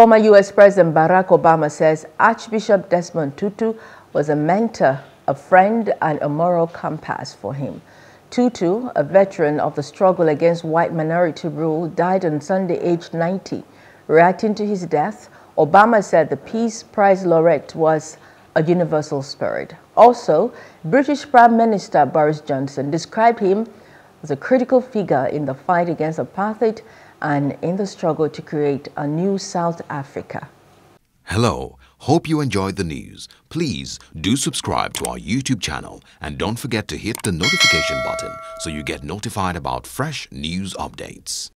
Former U.S. President Barack Obama says Archbishop Desmond Tutu was a mentor, a friend, and a moral compass for him. Tutu, a veteran of the struggle against white minority rule, died on Sunday aged 90. Reacting to his death, Obama said the Peace Prize laureate was a universal spirit. Also, British Prime Minister Boris Johnson described him as a critical figure in the fight against apartheid and in the struggle to create a new South Africa. Hello, hope you enjoyed the news. Please do subscribe to our YouTube channel and don't forget to hit the notification button so you get notified about fresh news updates.